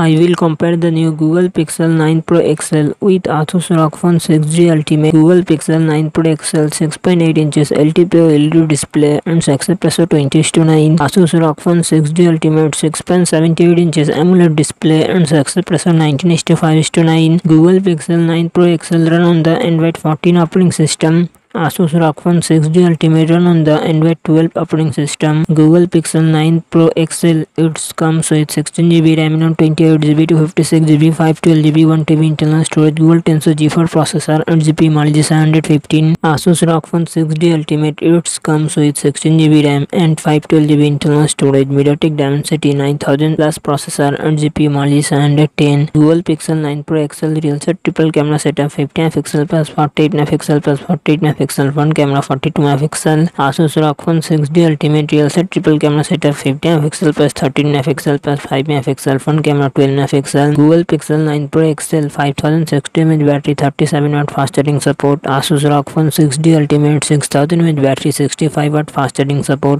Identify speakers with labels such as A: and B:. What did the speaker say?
A: I will compare the new Google Pixel 9 Pro XL with Asus ROG Phone 6D Ultimate. Google Pixel 9 Pro XL 6.8 inches LTPO LED display and success ratio 20 to 9. Asus ROG Phone 6D Ultimate 6.78 inches AMOLED display and success ratio 19 to 5 to 9. Google Pixel 9 Pro XL run on the Android 14 operating system. Asus ROG Phone 6D Ultimate run on the Android 12 operating system. Google Pixel 9 Pro XL it comes with 16GB RAM and 28GB to 56GB, 512GB, 1TB internal storage. Google Tensor G4 processor, 8GB Mali 715. Asus ROG Phone 6D Ultimate it comes with 16GB RAM and 512GB internal storage. MediaTek Dimensity 9000 Plus processor, 8GB Mali 710. Google Pixel 9 Pro XL real set triple camera setup 50 MP plus 48 MP plus 48 MP megapixel front camera 42 megapixel asus ROG phone 6d ultimate real set triple camera setup 50 megapixel plus 13 megapixel plus 5 megapixel front camera 12 megapixel google pixel 9 pro xl 5060 mAh battery 37 watt fast charging support asus ROG phone 6d ultimate 6000 mAh battery 65 watt fast charging support